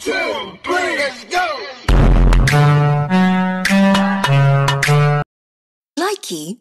two, three, let's go! Likey